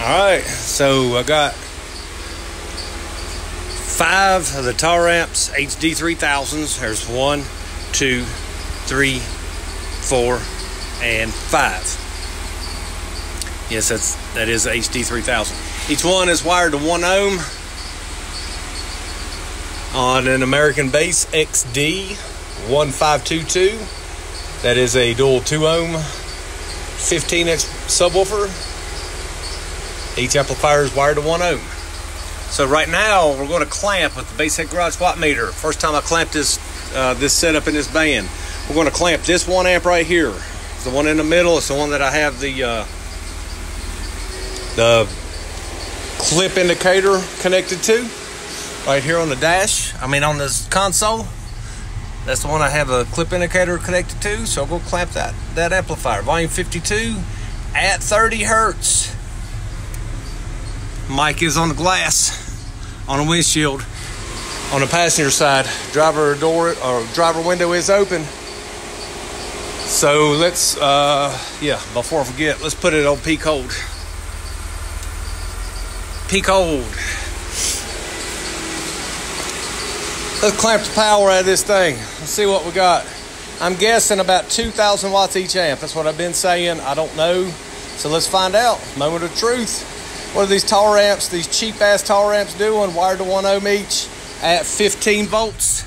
All right, so I got five of the Taramps HD 3000s. There's one, two, three, four, and five. Yes, that's that is HD 3000. Each one is wired to one ohm on an American Bass XD 1522. That is a dual 2 ohm 15x subwoofer. Each amplifier is wired to 1 ohm. So right now we're going to clamp with the Basshead Garage watt meter. First time I clamped this uh, this setup in this band. We're going to clamp this one amp right here. It's the one in the middle. It's the one that I have the uh, the clip indicator connected to right here on the dash. I mean on this console. That's the one I have a clip indicator connected to. So we'll clamp that that amplifier. Volume 52 at 30 hertz. Mic is on the glass on a windshield on the passenger side. Driver door or driver window is open. So let's uh yeah, before I forget, let's put it on peak hold. Peak hold. Let's clamp the power out of this thing. Let's see what we got. I'm guessing about 2,000 watts each amp. That's what I've been saying. I don't know. So let's find out. Moment of truth. What are these Taramps, these cheap ass Taramps doing? Wired to 1 ohm each at 15 volts.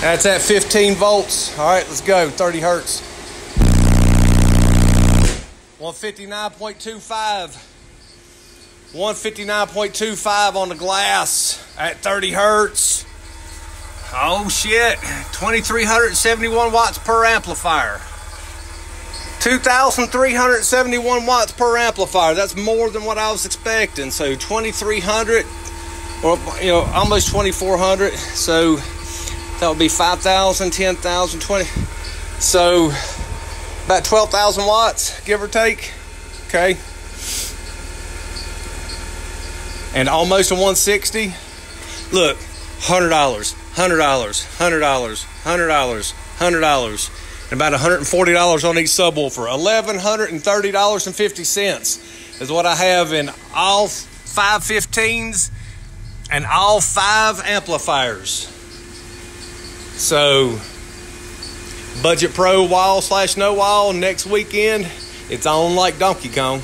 That's at 15 volts. All right, let's go. 30 hertz. 159.25. 159.25 on the glass at 30 hertz. Oh shit, 2371 watts per amplifier. 2,371 watts per amplifier. That's more than what I was expecting. So 2,300, or you know, almost 2,400. So that would be 5,000, 10,000, 20. So about 12,000 watts, give or take. Okay and almost a 160 look $100 $100 $100 $100 $100 and about $140 on each subwoofer. $1,130.50 is what I have in all 515s and all five amplifiers. So budget pro wall slash no wall next weekend it's on like donkey kong